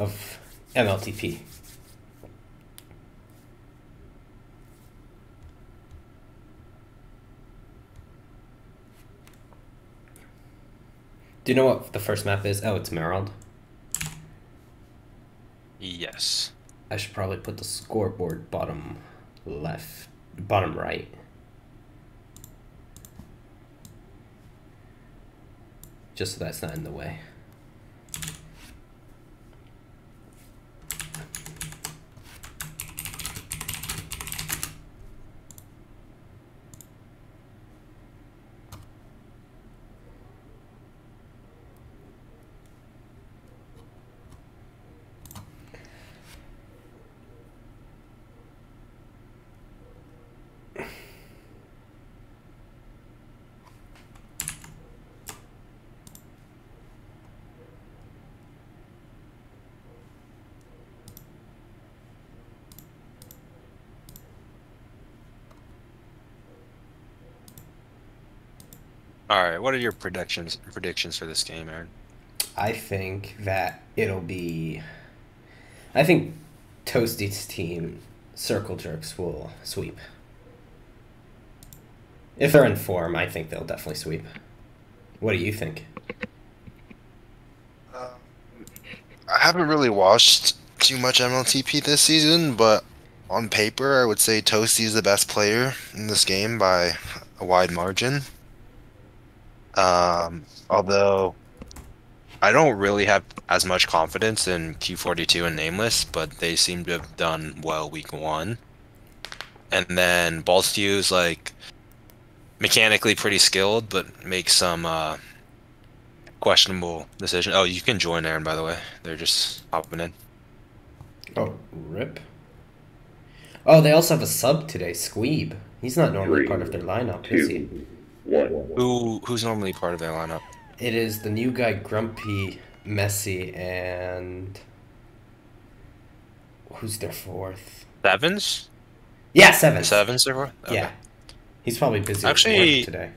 of MLTP. Do you know what the first map is? Oh, it's Merald. Yes. I should probably put the scoreboard bottom left, bottom right. Just so that's not in the way. All right. What are your predictions predictions for this game, Aaron? I think that it'll be. I think Toasty's team, Circle Jerks, will sweep. If they're in form, I think they'll definitely sweep. What do you think? Um, I haven't really watched too much MLTP this season, but on paper, I would say Toasty is the best player in this game by a wide margin. Um, although I don't really have as much confidence in Q42 and Nameless, but they seem to have done well week one. And then Balstew's like mechanically pretty skilled, but makes some uh, questionable decision. Oh, you can join Aaron, by the way. They're just hopping in. Oh, rip. Oh, they also have a sub today, Squeeb. He's not normally Three, part of their lineup, is he? One. Who who's normally part of their lineup? It is the new guy, Grumpy, Messi, and who's their fourth? Sevens? Yeah, seven. Sevens their fourth? Okay. Yeah, he's probably busy Actually- today.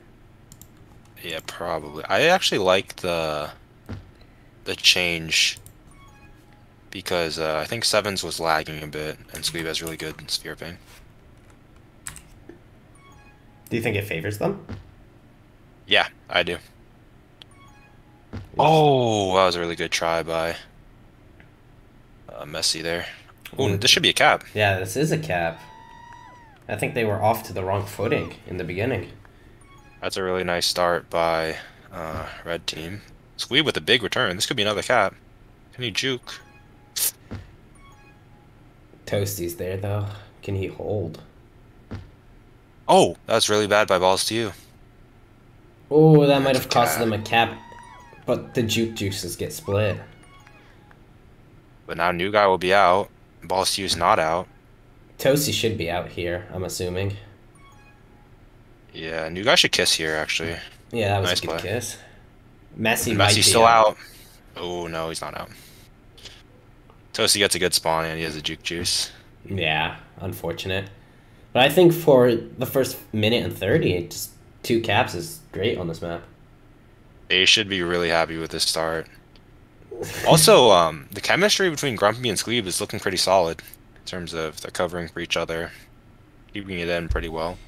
Yeah, probably. I actually like the the change because uh, I think Sevens was lagging a bit, and Squeeb has really good spear ping. Do you think it favors them? Yeah, I do. Oh, that was a really good try by uh, Messi there. Ooh, this should be a cap. Yeah, this is a cap. I think they were off to the wrong footing in the beginning. That's a really nice start by uh, red team. Squeeb with a big return. This could be another cap. Can he juke? Toasty's there though. Can he hold? Oh, that's really bad by balls to you. Oh, that might have cost them a cap. But the juke juices get split. But now new guy will be out. To you's not out. Toasty should be out here, I'm assuming. Yeah, new guy should kiss here actually. Yeah, that was Nice a good play. kiss. Messi Messi's be still out. Oh no, he's not out. Toasty gets a good spawn and he has a juke juice. Yeah, unfortunate. But I think for the first minute and 30, it just two caps is great on this map. They should be really happy with this start. Also, um, the chemistry between Grumpy and Squeeb is looking pretty solid in terms of they're covering for each other, keeping it in pretty well.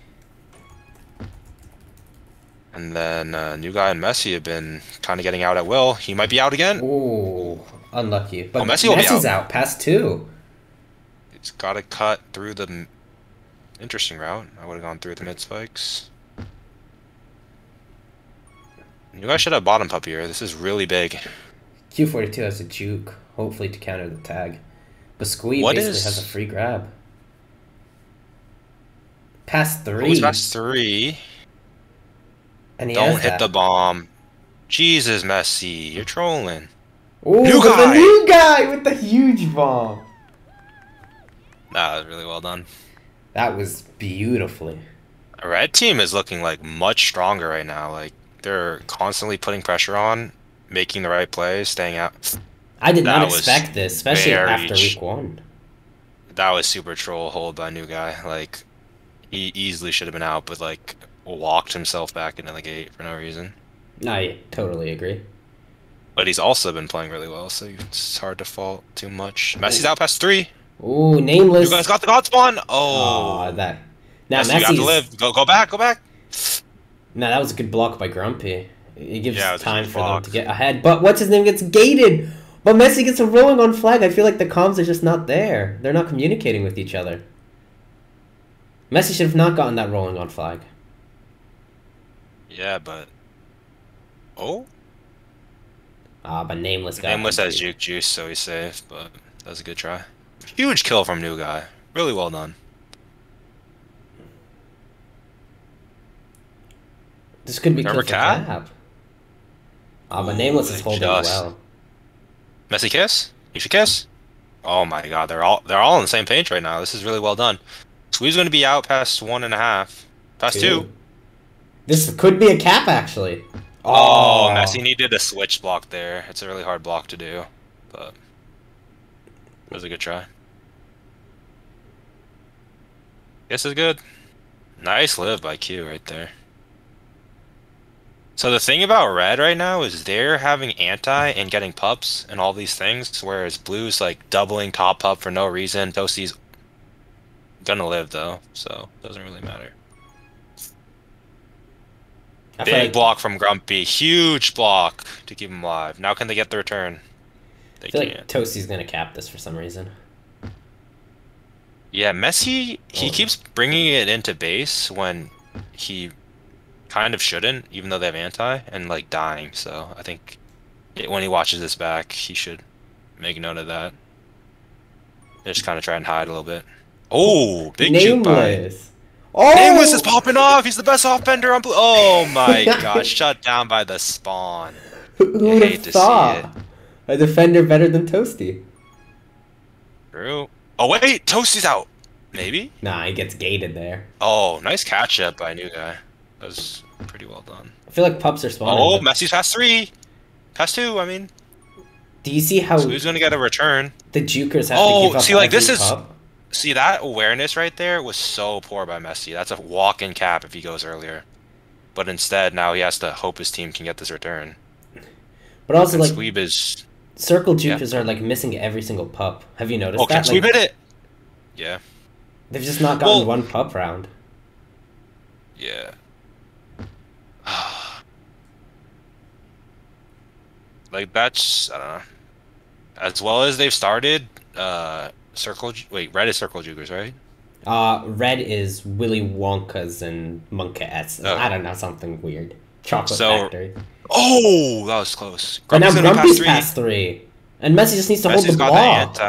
And then uh, new guy and Messi have been kind of getting out at will. He might be out again. Ooh, unlucky. But Oh, Messi will be Messi's out. out. past two. He's got to cut through the interesting route. I would have gone through the mid spikes. You guys should have bottom pup here. This is really big. Q42 has a juke, hopefully to counter the tag. But Squeeb What basically is- has a free grab. Past three. Who's past three? and he Don't hit that. the bomb. Jesus, Messi, you're trolling. Ooh, New the new guy with the huge bomb. That was really well done. That was beautifully. Red team is looking like much stronger right now. Like they're constantly putting pressure on, making the right plays, staying out. I did That not expect this, especially after week one. That was super troll hold by new guy. Like he easily should have been out, but like walked himself back into the gate for no reason. I totally agree. But he's also been playing really well, so it's hard to fault too much. Messi's out past three. Ooh, nameless. You guys got the God spawn. Oh, Oh, that. Now Messi, you have to live. Go, go back, go back. No, that was a good block by Grumpy. It gives Yeah, it time for them to get ahead. But what's his name gets gated. But Messi gets a rolling on flag. I feel like the comms are just not there. They're not communicating with each other. Messi should have not gotten that rolling on flag. Yeah, but oh, Ah, but nameless guy. nameless has juke juice, so he's safe. But that was a good try. Huge kill from new guy. Really well done. This could be to Cat? cap. Ah, but Ooh, nameless is holding just- well. Messi kiss. You should kiss. Oh my God, they're all they're all on the same page right now. This is really well done. Squeeze going to be out past one and a half, past two. This could be a cap actually. Oh, Messi needed a switch block there. It's a really hard block to do, but it was a good try. This is good. Nice live by Q right there. So the thing about red right now is they're having anti and getting pups and all these things, whereas blue's like doubling top pup for no reason. Toasty's gonna live though, so doesn't really matter. I Big like, block from Grumpy. Huge block to keep him alive. Now can they get the return? They I feel like can't. Toasty's gonna cap this for some reason. Yeah, Messi, he Oh. keeps bringing it into base when he kind of shouldn't, even though they have anti, and like dying. So I think it, when he watches this back, he should make note of that. They Just kind of try and hide a little bit. Oh, big juke by. nameless. Oh, Nameless is popping off. He's the best offender on blue. Oh my god, shut down by the spawn. Who would hate have to see thought? A defender better than Toasty. True. Oh wait, Toasty's out. Maybe. Nah, he gets gated there. Oh, nice catch up by new guy. That was pretty well done. I feel like pups are spawning. Oh, but- Messi's past three. Past two, I mean. Do you see how So who's gonna get a return? the jukers have Oh, to give up see, like, this is- pup? See that awareness right there was so poor by Messi. That's a walk-in cap if he goes earlier. But instead, now he has to hope his team can get this return. But also, And like, Squeeb is. circle Yeah. jukers are like missing every single pup. Have you noticed Oh, can that? Squeeb Like, hit it? Yeah. they've just not gotten Well- one pup round. Yeah. like that's I don't know. As well as they've started, uh, circle. Wait, red is circle jukers, right? Uh, red is Willy Wonka's and Monka Oh. I don't know, something weird. Chocolate So, Factory. Oh, that was close. But now Grumpy's Grumpy's three. past three. And Messi just needs to hold the got block. the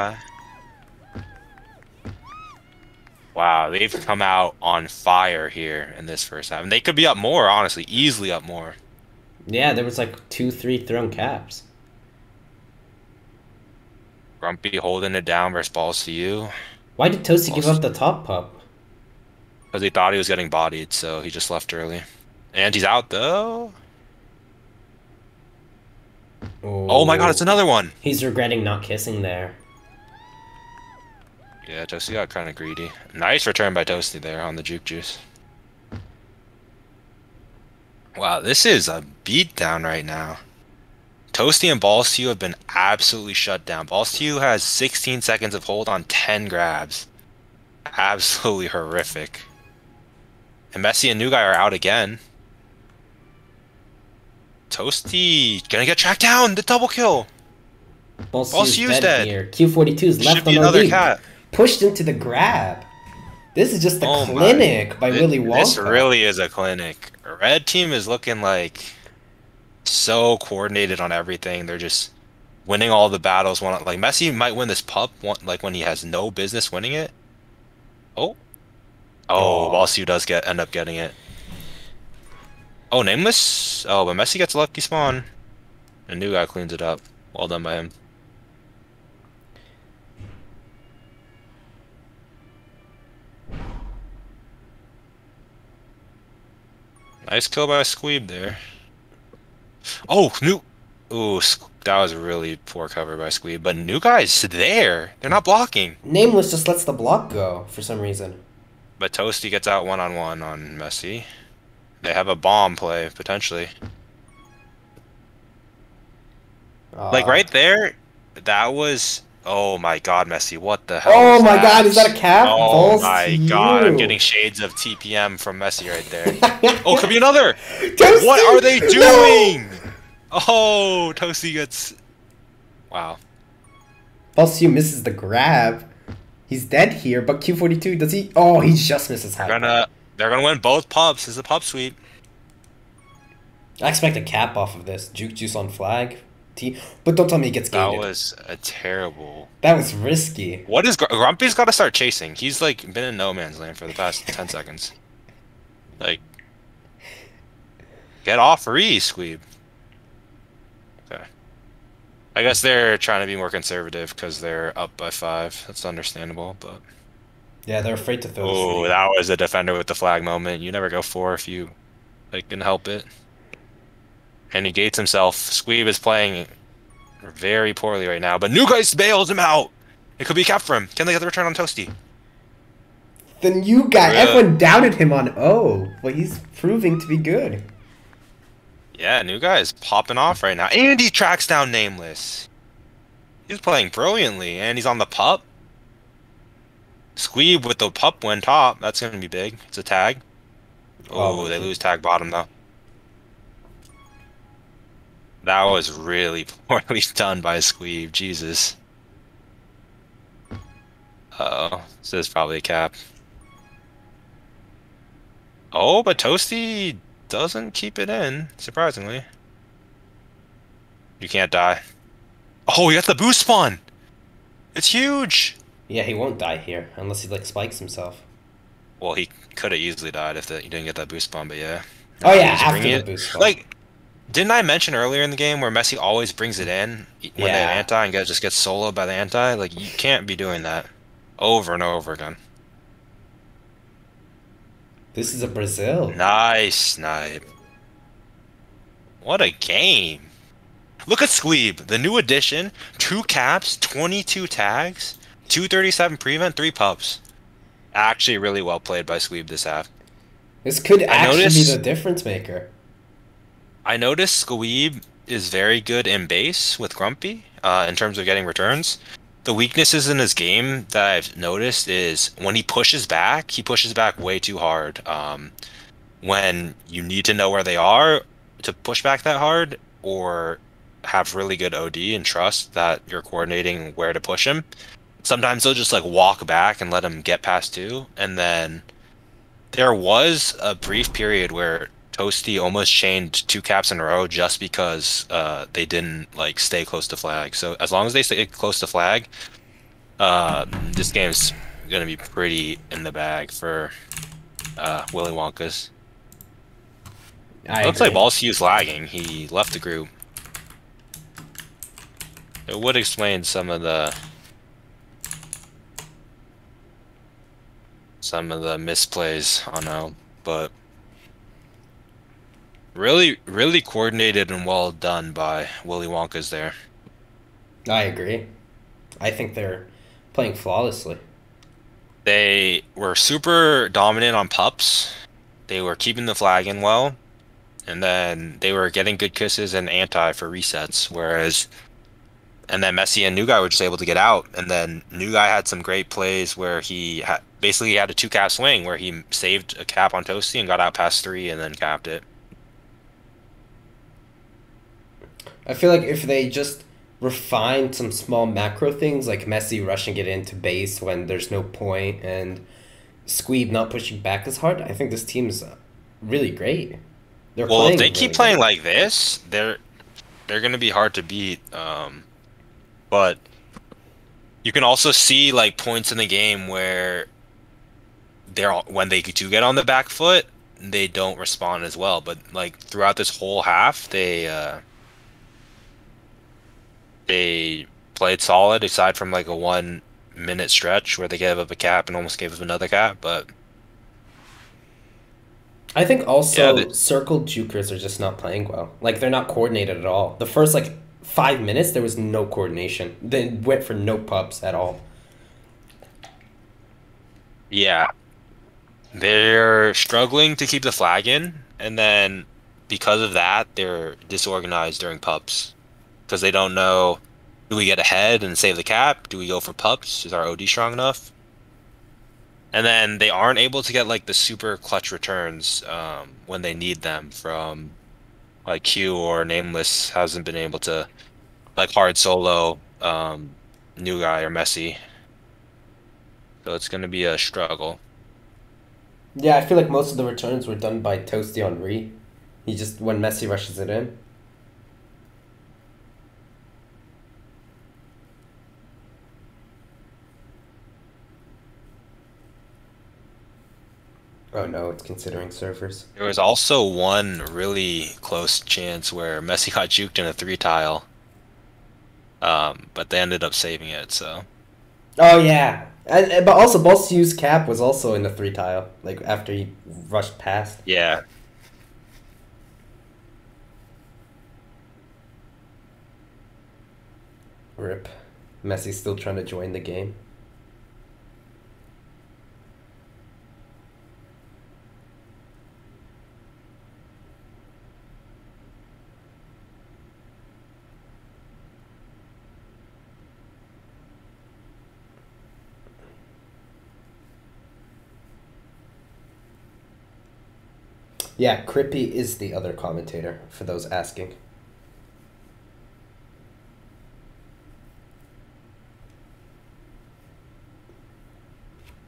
Wow, they've come out on fire here in this first half, and they could be up more. Honestly, easily up more. Yeah, there was like two, three thrown caps. Grumpy holding it down versus balls to you Why did Toasty give up the top pup? because he thought he was getting bodied, so he just left early. And he's out though. Oh my god, it's another one! He's regretting not kissing there. Yeah, Toasty got kind of greedy. Nice return by Toasty there on the juke juice. Wow, this is a beatdown right now. Toasty and Balls to you have been absolutely shut down. Balls to you has 16 seconds of hold on 10 grabs. Absolutely horrific. And Messi and New Guy are out again. Toasty gonna get tracked down. The double kill. Balls Balls Q's dead, dead. Q42 is left Should be on the another lead. cat. Pushed into the grab. This is just the Oh my- clinic by Thi- Willy Wonka. This really is a clinic. Red team is looking like so coordinated on everything. They're just winning all the battles. One like Messi might win this pup one, like when he has no business winning it. Oh, oh. Balsu does get end up getting it. Oh, nameless. Oh, but Messi gets a lucky spawn. A new guy cleans it up. Well done by him. Nice kill by Squeeb there. Oh, new. Ooh, that was a really poor cover by Squeeb. But new guy's there. They're not blocking. Nameless just lets the block go for some reason. But Toasty gets out one on one on Messi. They have a bomb play potentially. Ah. Like right there, that was. Oh my God, Messi! What the hell? Oh my that? god, is that a cap? Oh Balls my God! I'm getting shades of TPM from Messi right there. Oh, could be another. Toasty! What are they No! doing? Oh, Toasty gets. Wow. You misses the grab. He's dead here, but Q42 does he? Oh, he just misses high. They're gonna. They're gonna win both pups. This is a pup sweep. I expect a cap off of this. Juke juice on flag. T. But don't tell me he gets That was a terrible. That was risky. What is Gr- Grumpy's got to start chasing? He's like been in no man's land for the past ten seconds. Like, get off Reese, Squeeb. Okay. I guess they're trying to be more conservative because they're up by five. That's understandable, but Yeah, they're afraid to throw. oh, that was a defender with the flag moment. You never go four if you like can help it. And he gates himself. Squeeb is playing very poorly right now, but New Geist bails him out. It could be cap for him. Can they get the return on Toasty? The new guy. Really? Everyone doubted him on oh, O, but he's proving to be good. Yeah, new guy is popping off right now. And he tracks down Nameless. He's playing brilliantly, and he's on the pup. Squeeb with the pup went top. That's going to be big. It's a tag. Oh, Oh. they lose tag bottom, though. That was really poorly done by Squeeb. Jesus. Uh-oh. This is probably a cap. Oh, but Toasty doesn't keep it in, surprisingly. You can't die. Oh, he got the boost spawn! It's huge! Yeah, he won't die here unless he like spikes himself. Well, he could have easily died if the, he didn't get that boost spawn, but yeah. Oh yeah, after the it- boost. spawn. Like, didn't I mention earlier in the game where Messi always brings it in when they Yeah. have anti and just gets soloed by the anti? Like, you can't be doing that over and over again. this is a Brazil. Nice snipe. What a game. Look at Squeeb, the new addition. Two caps, 22 tags, 237 prevent, three pups. Actually, really well played by Squeeb this half. This could actually noticed- be the difference maker. I noticed Squeeb is very good in base with Grumpy uh, in terms of getting returns. The weaknesses in his game that I've noticed is when he pushes back, he pushes back way too hard. Um, when you need to know where they are to push back that hard, or have really good OD and trust that you're coordinating where to push him. Sometimes they'll just like walk back and let him get past two, and then there was a brief period where Toasty almost chained two caps in a row just because uh, they didn't like stay close to flag. So as long as they stay close to flag, uh, this game's gonna be pretty in the bag for uh, Willy Wonka's. I Looks agree. like Balsiu's lagging. He left the group. It would explain some of the some of the misplays on L, but really, really coordinated and well done by Willy Wonka's there. I agree. I think they're playing flawlessly. They were super dominant on pups. They were keeping the flag in well, and then they were getting good kisses and anti for resets. Whereas, and then Messi and New Guy were just able to get out. And then New Guy had some great plays where he had basically had a two cap swing where he saved a cap on Toasty and got out past three and then capped it. I feel like if they just refined some small macro things like Messi rushing it into base when there's no point and Squeeb not pushing back as hard, I think this team's really great. They're Well, if they really keep good. playing like this, they're they're gonna be hard to beat. Um, but you can also see like points in the game where they're when they do get on the back foot, they don't respond as well. But like throughout this whole half, they uh, they played solid, aside from like a one minute stretch where they gave up a cap and almost gave up another cap. But I think also Yeah, the- circle jukers are just not playing well. Like they're not coordinated at all. The first like five minutes there was no coordination. They went for no pups at all. Yeah. They're struggling to keep the flag in, and then because of that, they're disorganized during pups. Because they don't know. Do we get ahead and save the cap? Do we go for pups? Is our OD strong enough? And then they aren't able to get like the super clutch returns um, when they need them from like Q or Nameless hasn't been able to like hard solo um, new guy or Messi. So it's gonna be a struggle. Yeah, I feel like most of the returns were done by Toasty Henri. He just when Messi rushes it in. Oh no, it's considering servers. There was also one really close chance where Messi got juked in a three tile. Um, but they ended up saving it, so Oh yeah, and, but also Bolstew's cap was also in the three tile. Like after he rushed past. yeah. Rip. Messi's still trying to join the game. Yeah, Crippy is the other commentator, for those asking.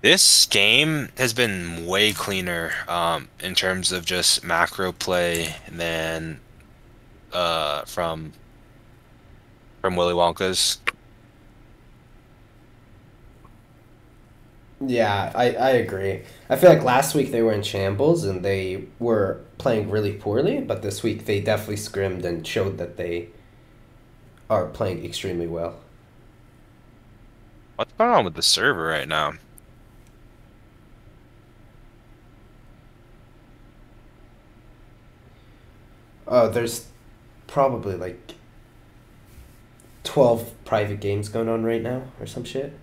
This game has been way cleaner um, in terms of just macro play than uh, from from Willy Wonka's. Yeah, I, I agree. I feel like last week they were in shambles and they were playing really poorly, but this week they definitely scrimmed and showed that they are playing extremely well. What's going on with the server right now? Oh, there's probably like 12 private games going on right now or some shit.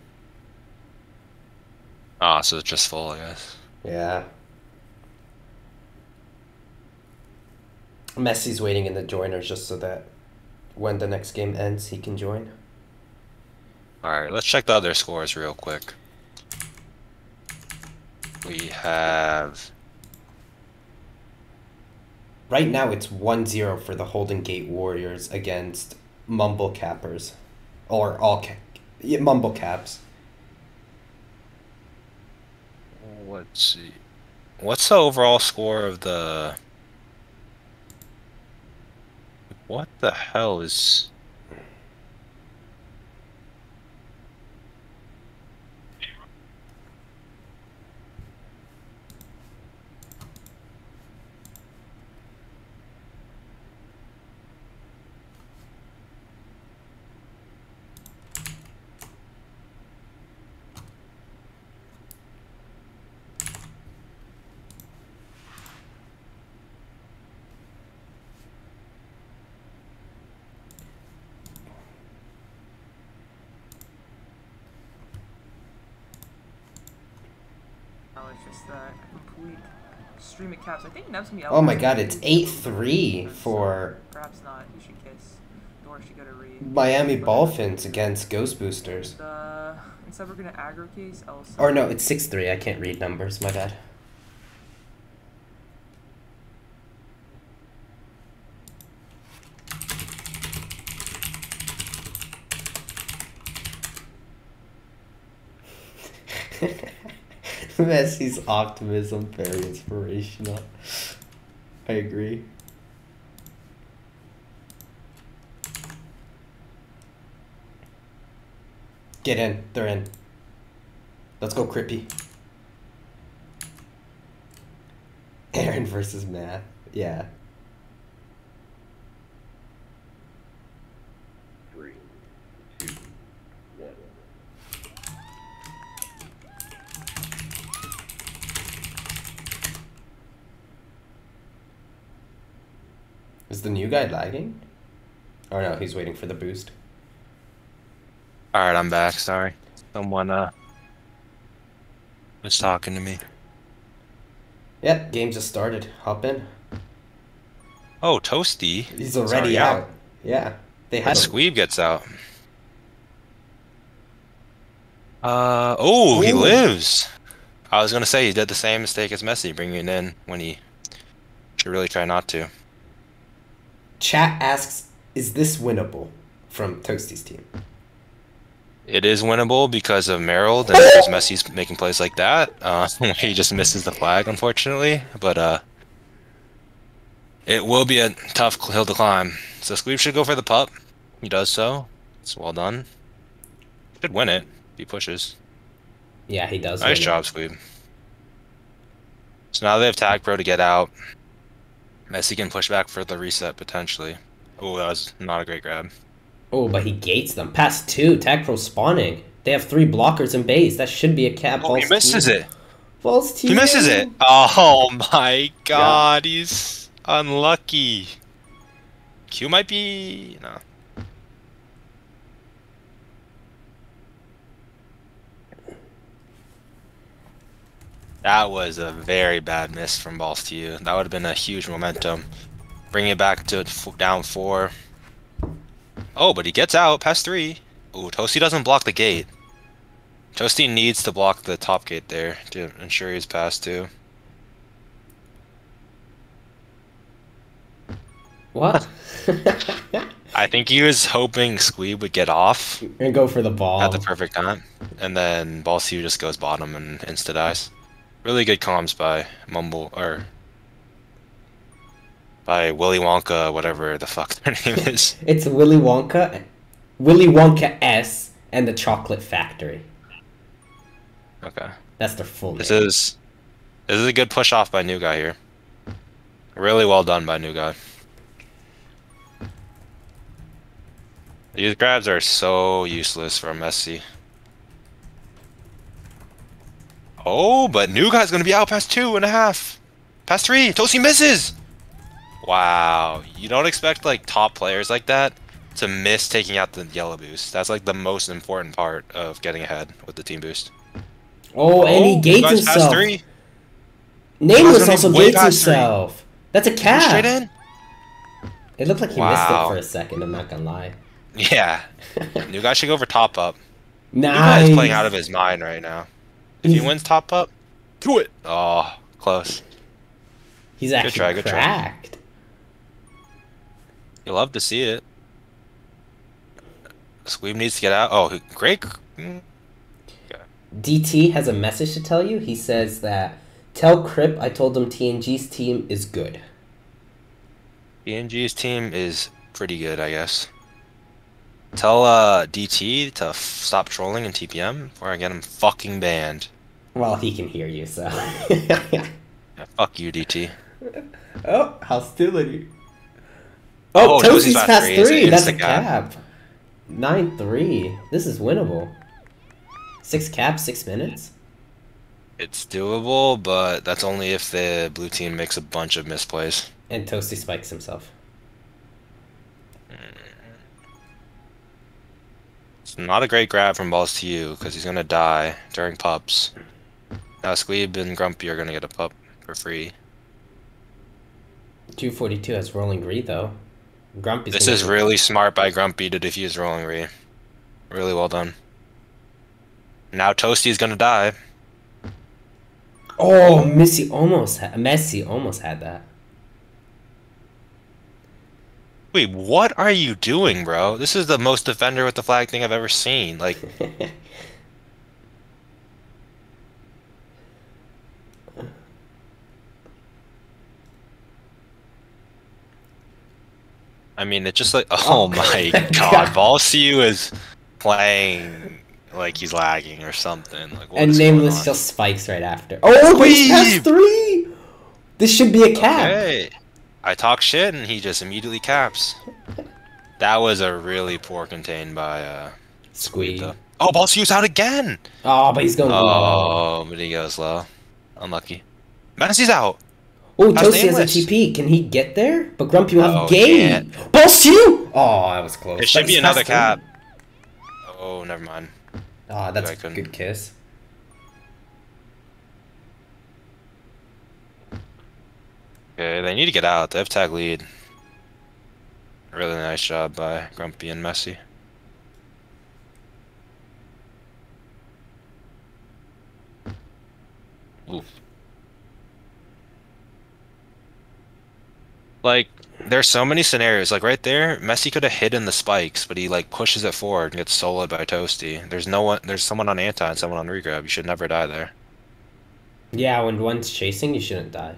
Ah, so it's just full, I guess. Yeah. Messi's waiting in the joiners just so that when the next game ends, he can join. All right, let's check the other scores real quick. We have Right now, it's 1 0 for the Holden Gate Warriors against Mumble Cappers. Or all ca- yeah, Mumble Caps. Let's see. What's the overall score of the What the hell is No, it's just a complete stream of caps. I think gonna be out. Oh my god, it's 8 3 for Perhaps not. You should kiss. Should go to read. Miami Dolphins against Ghost Boosters. The instead we're gonna aggro case Elsa. Or no, it's 6 3. I can't read numbers, my bad. Messi's optimism very inspirational. I agree. Get in. They're in. Let's go, Crippy. Aaron versus Matt. Yeah. The new guy lagging? Or no, he's waiting for the boost. All right, I'm back. Sorry. Someone uh was talking to me. Yep, game just started. Hop in. Oh, Toasty. He's already out. Yeah. They had Squeeb gets out. Uh oh, he lives. I was gonna say he did the same mistake as Messi, bringing it in when he should really try not to. Chat asks, "Is this winnable?" From Toasty's team. It is winnable because of Merrill, and because Messi's making plays like that. Uh, he just misses the flag, unfortunately. But uh, it will be a tough hill to climb. So Squeeb should go for the pup. He does so. It's well done. Should win it. If he pushes. Yeah, he does. Nice win it. job, Squeeb. So now they have Tag Pro to get out. Messi can push back for the reset potentially. Oh, that was not a great grab. Oh, but he gates them. Pass two. Tag pro spawning. They have three blockers in base. That should be a cap. Oh, he misses team. it. False team. He misses it. Oh my god, he's unlucky. Q might be no. That was a very bad miss from balls to you. That would have been a huge momentum. Bring it back to down four. Oh, but he gets out past three. Ooh, Toasty doesn't block the gate. Toasty needs to block the top gate there to ensure he's past too. What? I think he was hoping Squeeb would get off and go for the ball. at the perfect time, and then Ball C just goes bottom and insta dies. Really good comms by Mumble or by Willy Wonka, whatever the fuck their name is. It's Willy Wonka, Willy Wonka S, and the Chocolate Factory. Okay, That's their full name. this is this is a good push off by New Guy here. Really well done by New Guy. These grabs are so useless for Messi. Oh, but new guy's gonna be out past two and a half. Past three. Toasty misses. Wow. You don't expect like top players like that to miss taking out the yellow boost. That's like the most important part of getting ahead with the team boost. oh, and he oh, New gates himself. three. Nameless also gonna be way gates past three. himself. That's a Straight in. It looked like he Wow. missed it for a second. I'm not gonna lie. Yeah. New guy should go for top up. New guy is playing out of his mind right now. If he wins top up, do it. Oh, close. He's actually try, good try. cracked. You love to see it. Squeeb needs to get out. Oh, great. mm, DT has a message to tell you. He says that tell Crip I told him TNG's team is good. PNG's team is pretty good, I guess. Tell uh, DT to f- stop trolling in TPM or I get him fucking banned. Well, he can hear you, so. Yeah, fuck you, DT. oh, hostility. Oh, Oh, Toasty's Toasty's past three. Three. That's a cap. cap. Nine three. This is winnable. Six caps, six minutes. It's doable, but that's only if the blue team makes a bunch of misplays. And Toasty spikes himself. It's not a great grab from balls to you because he's gonna die during pups. Now Squeeb and Grumpy are gonna get a pup for free. Q42 has rolling re though. Grumpy's This is really smart by Grumpy to defuse Rolling Re. Really well done. Now Toasty's gonna die. Oh, Missy almost Messi almost had that. Wait, what are you doing, bro? This is the most defender with the flag thing I've ever seen. Like, I mean, it's just like, oh, Oh, my God. CU is playing like he's lagging or something. Like, what and Nameless just spikes right after. Oh, past Squeeb! three! This should be a cap. Okay. I talk shit and he just immediately caps. That was a really poor contain by uh. Oh, Ball CU's out again! Oh, but he's going low. Oh, but he goes low. Unlucky. Messi's out! Oh, Toasty has a TP. Can he get there? But Grumpy will have Oh, game. Boss you! Oh, that was close. It should be another cap. Oh, never mind. Ah, Oh, that's a good kiss. Okay, they need to get out. They have tag lead. Really nice job by Grumpy and Messi. Oof. Like, there's so many scenarios. Like right there, Messi could have hidden the spikes, but he like pushes it forward and gets soloed by Toasty. There's no one. There's someone on anti and someone on regrab. You should never die there. Yeah, when one's chasing, you shouldn't die.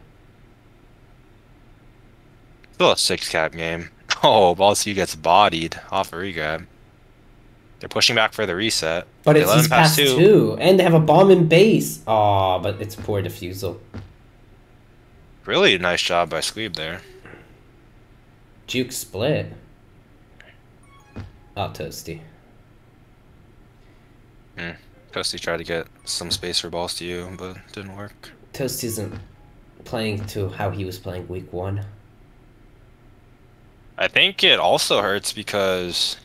Still a six cap game. Oh, Ballsy gets bodied off a regrab. They're pushing back for the reset. But They it's let he's him pass past two. two. and they have a bomb in base. Aw, but it's poor defusal. Really nice job by Squeeb there. Juke split. Oh, Toasty. Hmm. Toasty tried to get some space for balls to you, but didn't work. Toast isn't playing to how he was playing week one. I think it also hurts because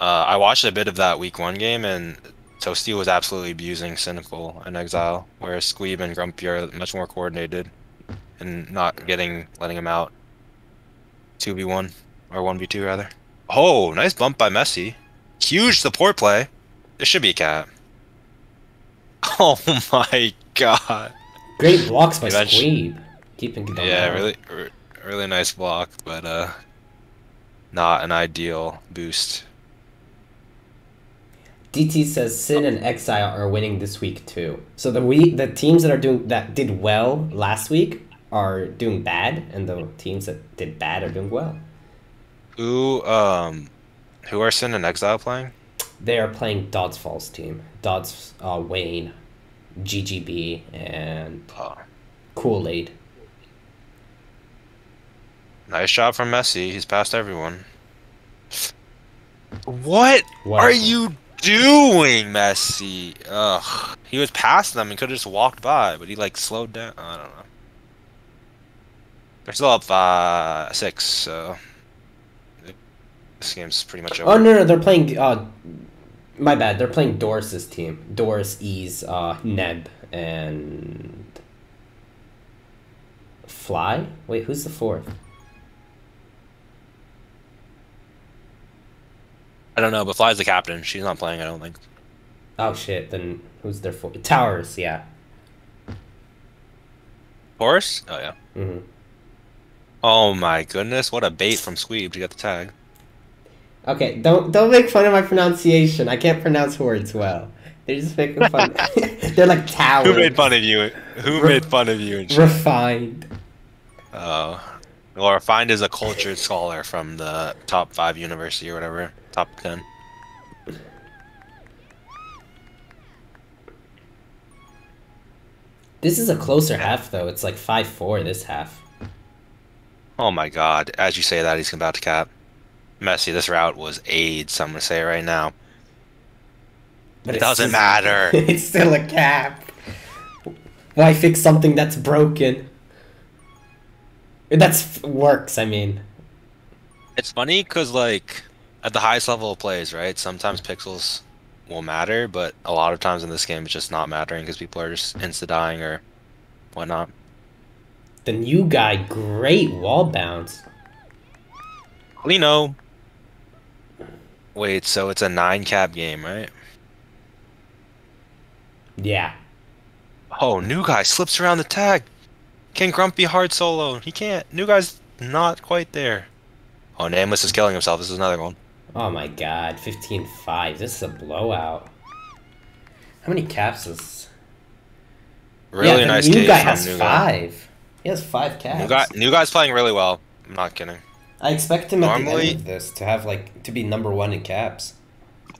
uh, I watched a bit of that week one game and Toasty was absolutely abusing Cynical and Exile, whereas Squeeb and Grumpy are much more coordinated and not getting letting him out. 2v1 or 1v2 rather. Oh, nice bump by Messi. Huge support play. This should be a cap. Oh my god. Great blocks by Squeeb. Keeping Yeah, down. really, re- really nice block, but uh, not an ideal boost. DT says Sin and Exile are winning this week too. So the we the teams that are doing that did well last week are doing bad, and the teams that did bad are doing well. Who um, who are Sin and Exile playing? They are playing Dodds Falls team. Dodds uh, Wayne, GGB, and Oh, Kool Aid. Nice job from Messi. He's passed everyone. What What? are you doing, Messi? Ugh, he was past them and could have just walked by, but he like slowed down. I don't know. They're still up uh, six, so this game's pretty much over. Oh no, no, they're playing. Uh, my bad. They're playing Doris's team. Doris, Ease, uh, Neb, and Fly. Wait, who's the fourth? I don't know, but Fly's the captain. She's not playing, I don't think. Oh shit. Then who's their fourth? Towers. Yeah. Horse? Oh, yeah. hmm Oh my goodness, what a bait from Squeeb to get the tag. Okay, don't don't make fun of my pronunciation. I can't pronounce words well. They're just making fun. They're like towers. Who made fun of you? Who Re- made fun of you? And? Refined. Oh. Or find as a cultured scholar from the top five university or whatever. Top ten. This is a closer half though. It's like five four this half. Oh my god. As you say that, he's about to cap. Messi, this route was AIDS, I'm gonna say it right now. But It doesn't matter. it's still a cap. Why fix something that's broken? That's works. I mean, It's funny because, like, at the highest level of plays, right? Sometimes pixels will matter, but a lot of times in this game, it's just not mattering because people are just insta dying or whatnot. the new guy, great wall bounce. Lino. Wait, so it's a nine cap game, right? Yeah. Oh, new guy slips around the tag. Can Grumpy hard solo? He can't. New guy's not quite there. Oh, Nameless is killing himself. This is another one. Oh my god, 15-5. This is a blowout. How many caps is? Really yeah, nice new guy has new guy. five. He has five caps. New guy. New guy's playing really well. I'm not kidding. I expect him at the Normally- end of this to have like to be number one in caps.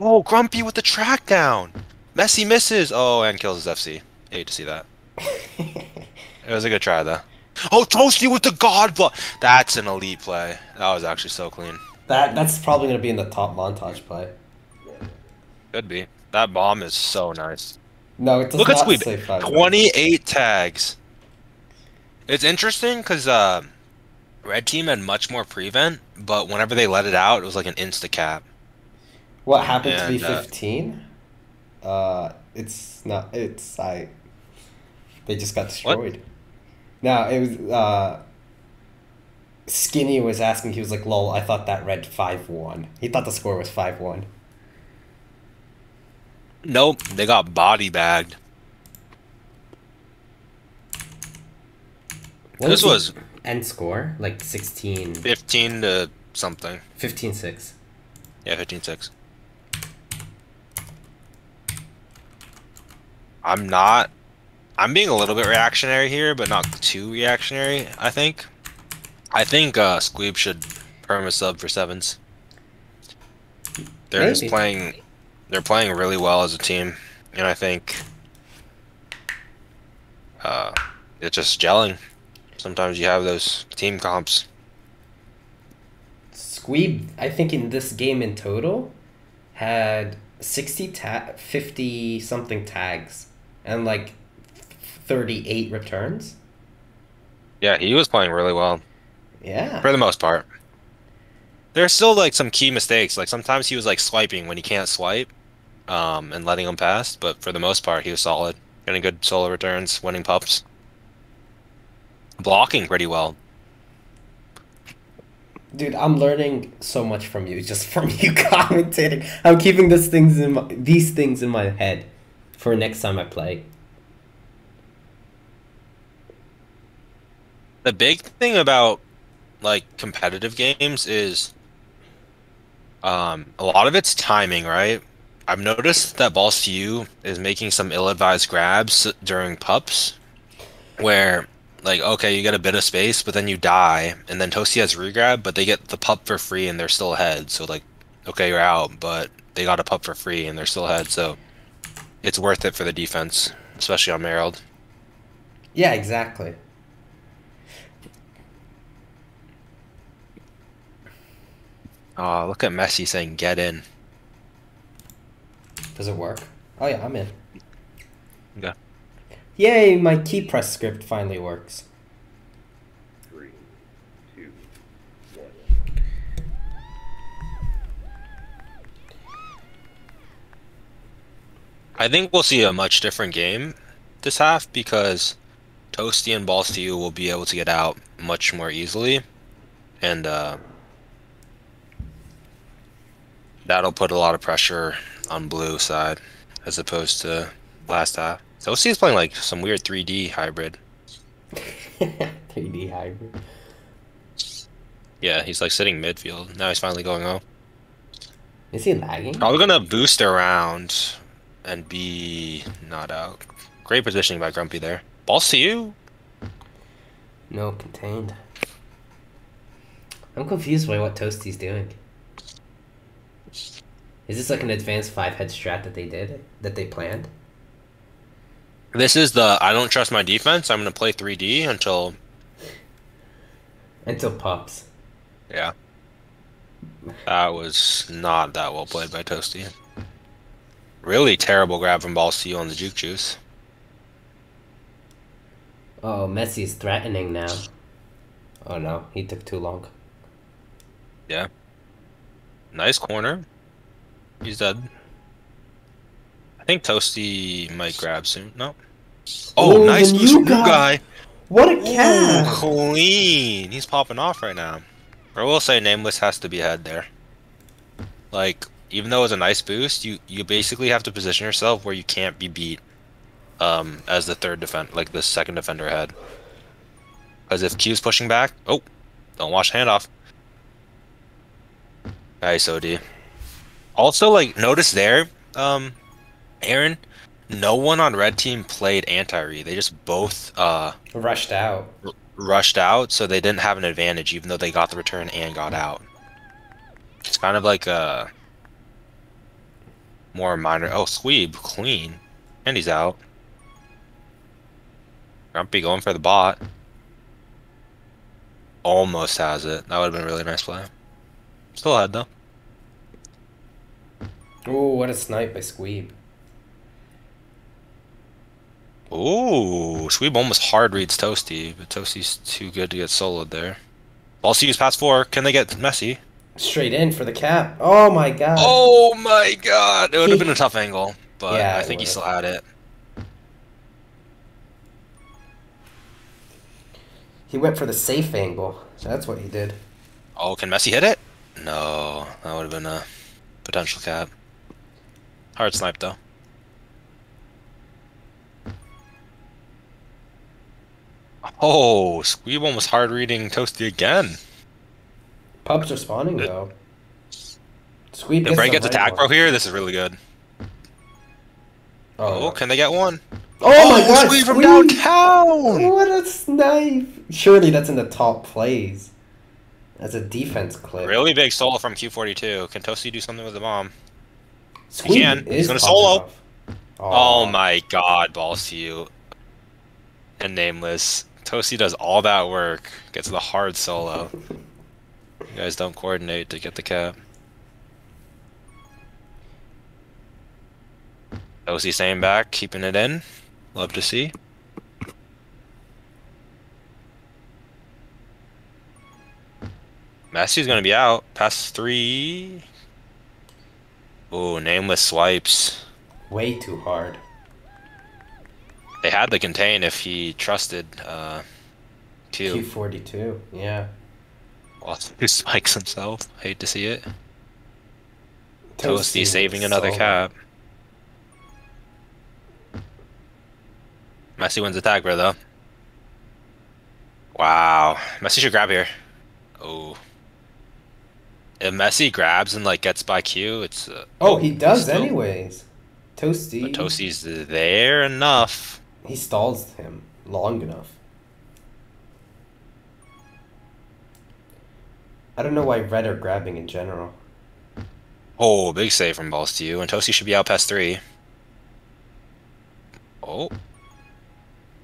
Oh, Grumpy with the track down. Messi misses. Oh, and kills his FC. I Hate to see that. It was a good try though. Oh, Toasty with the God block. That's an elite play. That was actually so clean. That that's probably gonna be in the top montage play. Could be. That bomb is so nice. No, it does Look at not Squeeb. say five. 28 tags. It's interesting because uh, Red Team had much more prevent, but whenever they let it out, it was like an insta cap. What happened to be And, uh, fifteen? Uh, it's not. It's I. They just got destroyed. No, it was. Uh, Skinny was asking, he was like, "Lol, I thought that read five one." He thought the score was five one. Nope, they got body bagged. What this the was end score like 16, 15 to something. 15 6. Yeah, 15 6. I'm not. I'm being a little bit reactionary here, but not too reactionary, I think. I think uh, Squeeb should perm a sub for sevens. They're just playing. They're playing really well as a team, and I think uh, it's just gelling. Sometimes you have those team comps. Squeeb, I think in this game in total, had 60 ta- 50 something tags and like 38 returns. Yeah, he was playing really well. Yeah. for the most part. There's still like some key mistakes. Like sometimes he was like swiping when he can't swipe, um, and letting them pass. But for the most part, he was solid, getting good solo returns, winning pups, blocking pretty well. Dude, I'm learning so much from you just from you commentating. I'm keeping these things in my, these things in my head for next time I play. The big thing about like competitive games is um, a lot of it's timing, right? I've noticed that Balls is making some ill-advised grabs during pups, where like okay, you get a bit of space, but then you die, and then Toasty has regrab, but they get the pup for free and they're still ahead. So like, okay, you're out, but they got a pup for free and they're still ahead. So it's worth it for the defense, especially on Merrill. Yeah, exactly. Oh, look at Messi saying get in. Does it work? Oh yeah, I'm in. Okay. Yay, my key press script finally works. Three, two, one. I think we'll see a much different game this half because Toasty and Balls to You will be able to get out much more easily, and uh, that'll put a lot of pressure on Blue side as opposed to last half. Toasty is playing like some weird 3D hybrid. 3D hybrid. Yeah, he's like sitting midfield. Now he's finally going home. Is he lagging? Probably gonna boost around and be not out. Great positioning by Grumpy there. Balls to You. No, contained. I'm confused by what Toasty's doing. Is this like an advanced five head strat that they did? That they planned? This is the I don't trust my defense. I'm gonna play 3D until Until pups. yeah. That was not that well played by Toasty. Really terrible grab from Balls to you on the juke juice. Oh, Messi's threatening now. Oh no, he took too long. Yeah. Nice corner. He's dead. I think Toasty might grab soon. No. Oh, Ooh, nice new guy. guy. What a cat! clean. He's popping off right now. I will say Nameless has to be ahead there. Like, even though it's a nice boost, you you basically have to position yourself where you can't be beat um as the third defend like the second defender ahead. Because if Q's pushing back, oh, don't wash the handoff. Nice OD. Also, like, notice there, um, Aaron, no one on red team played anti-re. They just both uh Rushed out. rushed out, so they didn't have an advantage, even though they got the return and got out. It's kind of like a more minor. Oh, Squeeb, clean, and he's out. Grumpy going for the bot. Almost has it. That would have been a really nice play. Still had though. Ooh, what a snipe by Squeeb. Ooh, Squeeb almost hard reads Toasty, but Toasty's too good to get soloed there. Also use pass four. Can they get messy? Straight in for the cap. Oh my god. Oh my god! It would have been a tough angle, but Yeah, I think he still had it. He went for the safe angle. That's what he did. Oh, can Messi hit it? No, that would have been a potential cap. Hard snipe though. Oh, Squeeb almost hard reading Toasty again. Pups are spawning It- though. Squeeb If Ray gets attack pro here, this is really good. Oh, Oh, can they get one? oh my oh, god! Squeeb from downtown! What a snipe! Surely that's in the top plays. As a defense clip. Really big solo from Q42. Can Toasty do something with the bomb? Squeeb He can. He's gonna solo. off. Oh my god, balls to you. And nameless. Toasty does all that work, gets the hard solo. You guys don't coordinate to get the cap. Toasty staying back, keeping it in. Love to see. Messi's gonna be out. Past three. Ooh, nameless swipes. Way too hard. They had the contain if he trusted uh Q. Q42. Yeah. Well, who spikes himself. Hate to see it. Toasty Toasty saving another solo. cap. Messi wins the tag, bro, though. Wow. Messi should grab here. Oh. If Messi grabs and like gets by Q, it's uh, Oh, he does still- anyways. Toasty. But Toasty's there enough. He stalls him long enough. I don't know why red are grabbing in general. Oh, big save from balls to you, and Toasty should be out past three. Oh.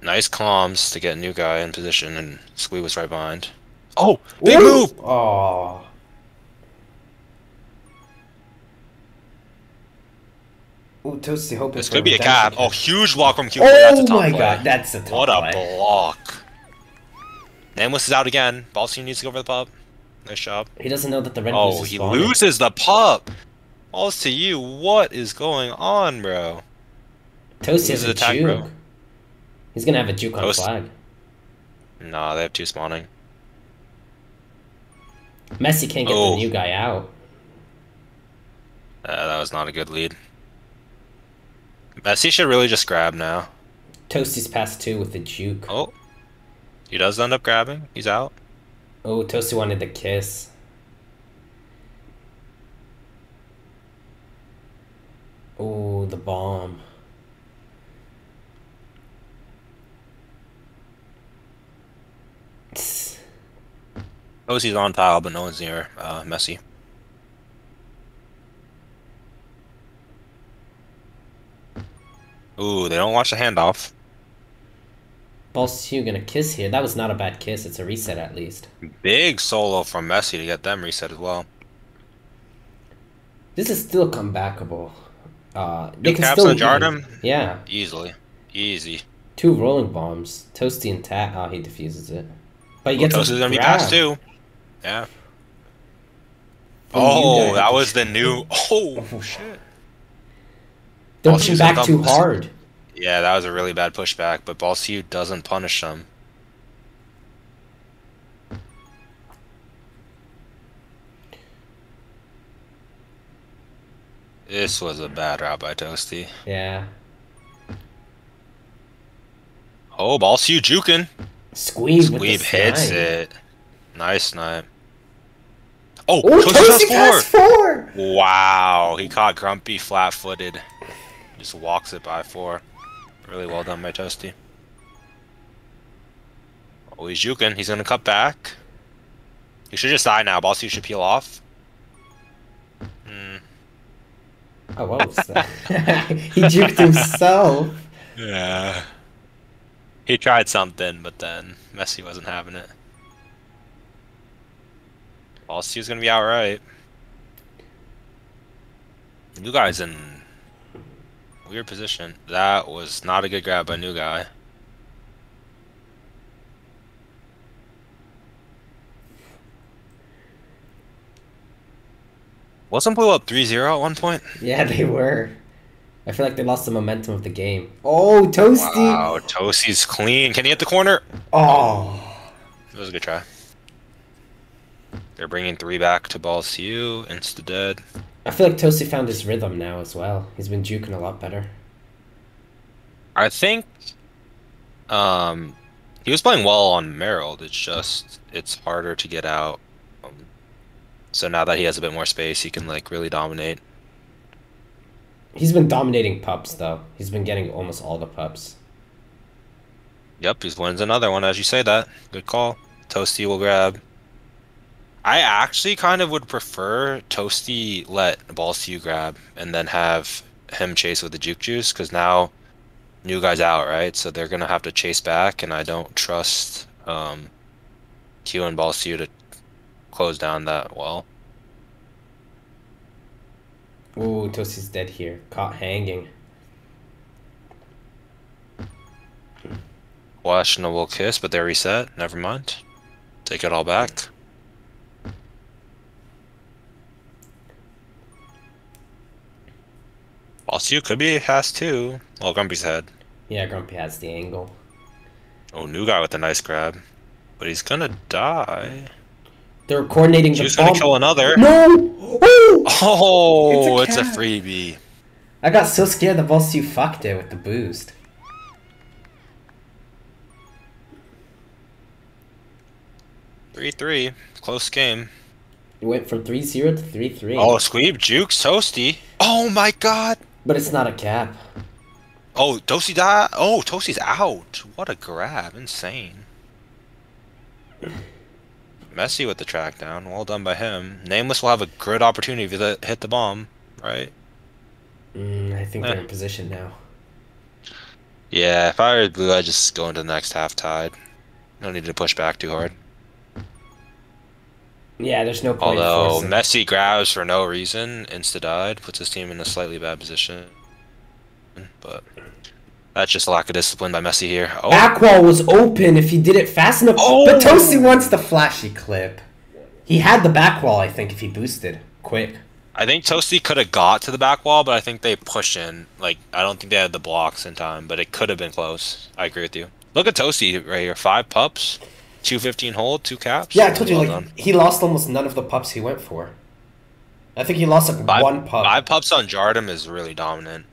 Nice comms to get a new guy in position, and Squee was right behind. Oh, big Ooh! move! Oh. Ooh, Toasty hoping This could be a here. Oh, huge block from Q. that's a Oh my play. god, that's a top What a play. block. Nameless is out again. Ballstein needs to go for the pup. Nice job. He doesn't know that the red Oh, he spawning. loses the pup. Balls to you. What is going on, bro? Toasty has a attack, juke. bro. He's gonna have a juke on Toast- flag. Nah, they have two spawning. Messi can't get Oh. the new guy out. Uh, that was not a good lead. Messi should really just grab now. Toasty's past two with the juke. Oh. He does end up grabbing. He's out. Oh, Toasty wanted the kiss. Oh, the bomb. Ozzy's on tile, but no one's near uh, Messi. Ooh, they don't watch the handoff. Balls you gonna kiss here. That was not a bad kiss. It's a reset at least. Big solo from Messi to get them reset as well. This is still comebackable. Uh, they Two can caps still on. Jardim? Yeah, Easily. Easy. two rolling bombs. Toasty and Tat. Oh, he defuses it. But he gets Toast a is gonna be past two. Yeah. from Oh, that was the new. Oh shit. They're pushing back too hard. Yeah, that was a really bad pushback, but Balsu doesn't punish them. This was a bad route by Toasty. Yeah. Oh, Balsu juking. Squeeze with Squeeb the hits it. Nice snipe. Oh, Oh, Toasty Toasty four! four! Wow, he caught Grumpy flat-footed. Just walks it by four. Really well done by Toasty. Oh, he's juking. He's gonna cut back. He should just die now. Bossy should peel off. Hmm. Oh, what was that? he juked himself. Yeah. He tried something, but then Messi wasn't having it. Bossy was gonna be alright. You guy's in weird position. That was not a good grab by new guy. Wasn't Blue up 3-0 at one point? Yeah, they were. I feel like they lost the momentum of the game. Oh, Toasty! Wow, Toasty's clean. Can he hit the corner? Oh, It was a good try. They're bringing three back to balls to you. Insta dead. I feel like Toasty found his rhythm now as well. He's been juking a lot better. I think um he was playing well on Merrill. It's just it's harder to get out. Um, so now that he has a bit more space, he can like really dominate. He's been dominating pups though. He's been getting almost all the pups. Yep, he wins another one as you say that. Good call. Toasty will grab. I actually kind of would prefer Toasty let balls to you grab and then have him chase with the juke juice because now new guy's out, right? So they're gonna have to chase back, and I don't trust um, Q and balls to you to close down that well. Ooh, Toasty's dead here. Caught hanging. Questionable kiss, but they're reset. Never mind. Take it all back. Balls you could be has two. Well, Grumpy's head. Yeah, Grumpy has the angle. Oh, new guy with a nice grab. But he's gonna die. They're coordinating the She's gonna kill another. No! Ooh! Oh, It's it's a a, freebie. I got so scared the boss you fucked it with the boost. Three three. Close game. It went from 3 0 to 3 3. Oh, Squeeb, Jukes, Toasty. Oh my god. But it's not a cap. Oh, died. Oh, Toasty's out. What a grab. Insane. Messi with the track down. Well done by him. Nameless will have a good opportunity to hit the bomb, right? Mm, I think they're Eh. in position now. Yeah, if I were blue, I'd just go into the next half tied. No need to push back too hard. Yeah, there's no point Although forcing. Messi grabs for no reason, insta died, puts his team in a slightly bad position. But that's just a lack of discipline by Messi here. Oh, Backwall was open if he did it fast enough. Oh! But Toasty wants the flashy clip. He had the back wall, I think, if he boosted quick. I think Toasty could have got to the back wall, but I think they push in. Like, I don't think they had the blocks in time, but it could have been close. I agree with you. Look at Toasty right here. Five pups, 215 hold, two caps. Yeah, I told you, like, done. he lost almost none of the pups he went for. I think he lost like Five, one pup. five pups on Jardim is really dominant.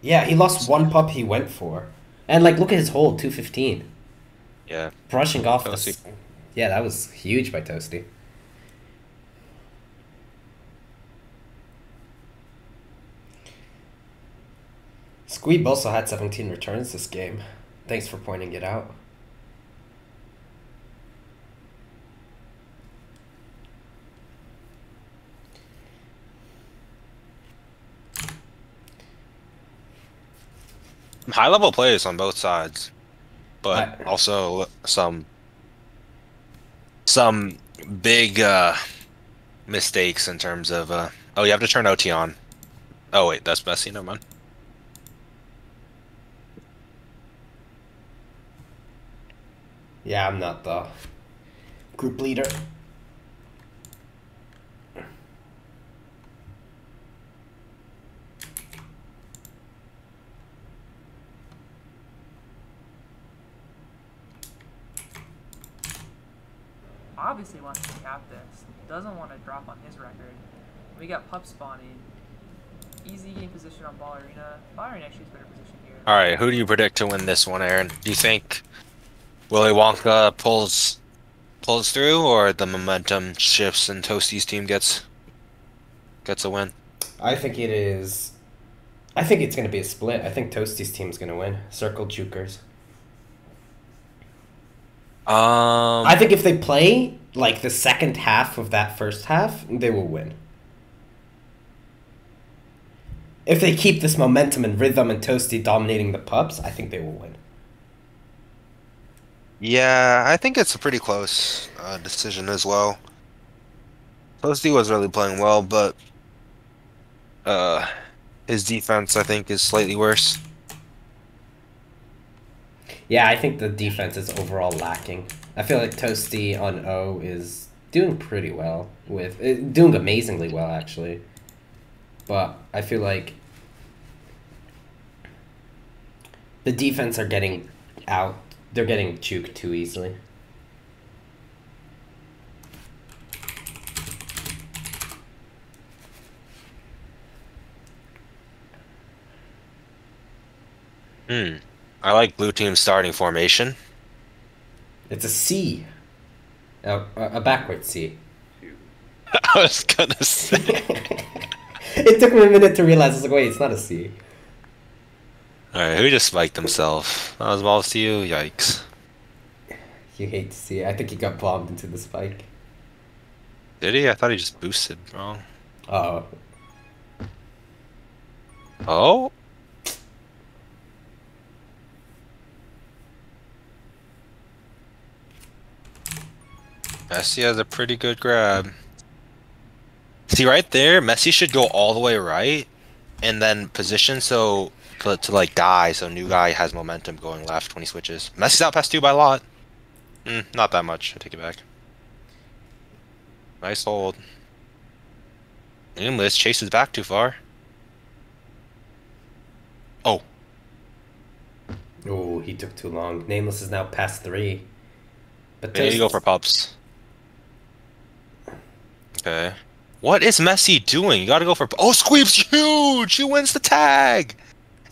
Yeah, he lost one pup he went for. And, like, look at his hold 215. Yeah. Brushing off the. Yeah, that was huge by Toasty. Squeeb also had 17 returns this game. Thanks for pointing it out. High level plays on both sides, but I- also some some big uh, mistakes in terms of. Uh, oh, you have to turn OT on. Oh wait, that's Messi. Never mind. Yeah, I'm not the group leader. Obviously wants to cap this. Doesn't want to drop on his record. We got pup spawning. Easy game position on ball arena. Ball arena actually is better position here. All right, who do you predict to win this one, Aaron? Do you think Willy Wonka pulls pulls through, or the momentum shifts and Toasty's team gets gets a win? I think it is. I think it's going to be a split. I think Toasty's team's going to win. Circle Jukers. Um, I think if they play like the second half of that first half, they will win. If they keep this momentum and rhythm and Toasty dominating the pups, I think they will win. Yeah, I think it's a pretty close uh, decision as well. Toasty was really playing well, but uh, his defense I think is slightly worse. Yeah, I think the defense is overall lacking. I feel like Toasty on O is doing pretty well with eh, doing amazingly well actually. But I feel like the defense are getting out. They're getting juke too easily. Hmm. I like blue team's starting formation. It's a C. A, a a backward C. I was gonna say. it took me a minute to realize. I was like, wait, it's not a C. Alright, who just spiked himself? That was balls to you? Yikes. You hate to see it. I think he got bombed into the spike. Did he? I thought he just boosted wrong. Oh, Oh? Messi has a pretty good grab. See right there, Messi should go all the way right and then position so to, to like die so new guy has momentum going left when he switches. Messi's out past two by a lot. Mm, not that much. I take it back. Nice hold. Aimless chases back too far. Oh, oh, he took too long. Nameless is now past three. But They need to go for pups. Okay. What is Messi doing? You gotta go for. Oh, Squeeb's huge! He wins the tag!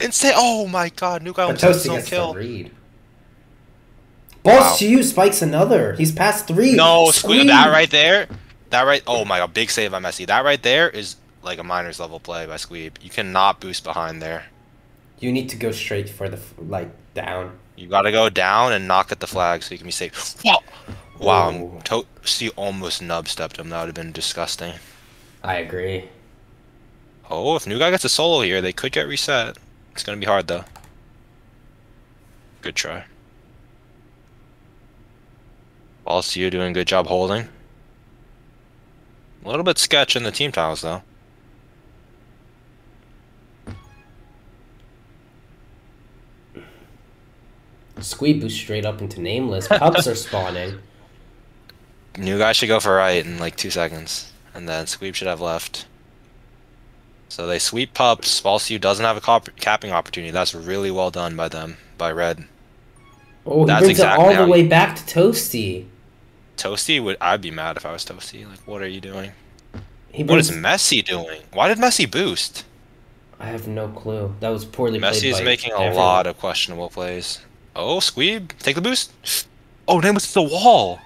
Insane! Oh my god, new guy almost has his kill. read. Balls Wow. to you spikes another. He's past three. No, Squeeb, that right there. That right. Oh my god, big save by Messi. That right there is like a minors level play by Squeeb. You cannot boost behind there. You need to go straight for the like down. You gotta go down and knock at the flag so you can be safe. Wow! Wow, Ooh. Almost nub stepped him. That would have been disgusting. I agree. Oh, if new guy gets a solo here, they could get reset. It's gonna be hard though. Good try. Balls to you doing a good job holding. A little bit sketch in the team tiles though. Squeeb boost straight up into nameless. Pups are spawning. New guy should go for right in like two seconds, and then sweep should have left. So they sweep pups. You doesn't have a cop- capping opportunity. That's really well done by them, by red. Oh, he That's brings exactly it all the way back to Toasty. Toasty would I'd be mad if I was Toasty. Like, what are you doing? He What is Messi doing? Why did Messi boost? I have no clue. That was poorly played. Messi is making a everyone. lot of questionable plays. Oh, Squeeb, take the boost. Oh, name was the wall.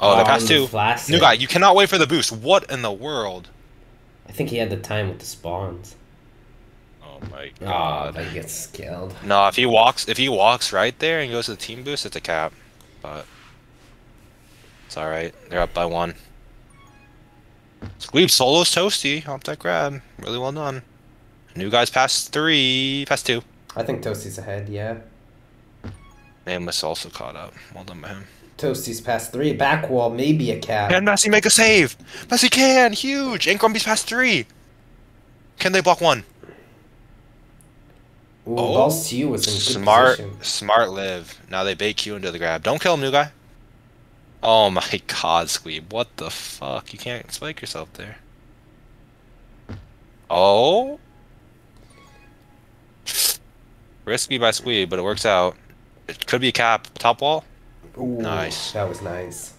Oh, they Oh, passed two. flaccid. New guy, you cannot wait for the boost. What in the world? I think he had the time with the spawns. Oh my Ah, god. but he gets killed. No, if he walks, if he walks right there and goes to the team boost, it's a cap. But it's all right. They're up by one. Squeeb solos toasty off that grab. Really well done. New guys past three, past two. I think Toasty's ahead. Yeah. Nameless also caught up. Well done by him. Toasty's past three. Back wall, maybe a cap. Can Messi make a save? Messi can! Huge! And Grumpy's past three! Can they block one? Ooh, Oh, balls to you was in Smart, position. smart live. Now they bait Q into the grab. Don't kill him, new guy. Oh my god, Squeeb. What the fuck? You can't spike yourself there. Oh? Risky by Squeeb, but it works out. It could be a cap. Top wall? Ooh, Nice. That was nice.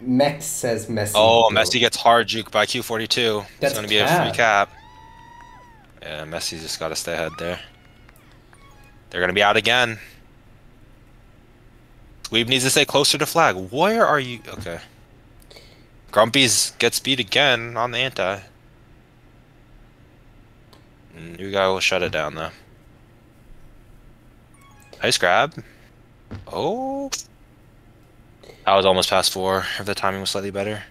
Mex says Messi. Oh, Go. Messi gets hard juke by Q42. That's it's gonna be a free cap. Yeah, Messi just gotta stay ahead there. They're gonna be out again. Squeeb needs to stay closer to flag. Where are you? Okay. Grumpy's gets beat again on the anti. Mm, New guy will shut it down though. Ice grab. Oh. I was almost past four if the timing was slightly better.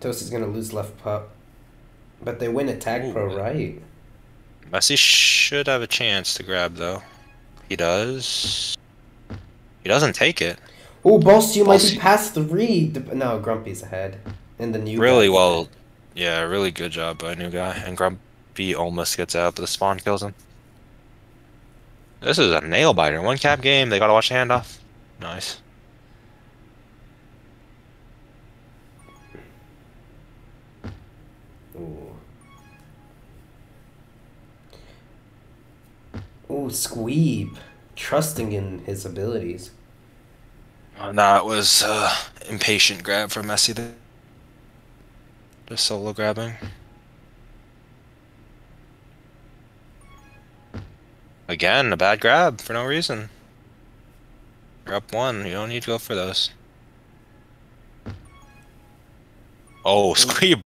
Toast is gonna lose left pup. But they win a tag pro, right? Messi should have a chance to grab though. He does. He doesn't take it. Oh, Boss, you might be past three. Dep- No, Grumpy's ahead. And the new Really guy's well. ahead. Yeah, really good job by new guy. And Grumpy almost gets out, but the spawn kills him. This is a nail biter. One cap game. They gotta watch the handoff. Nice. Ooh. Ooh, Squeeb. Trusting in his abilities. Uh, that was uh, impatient grab for Messi there. Just solo grabbing. Again, a bad grab for no reason. You're up one. You don't need to go for those. Oh, Squeeb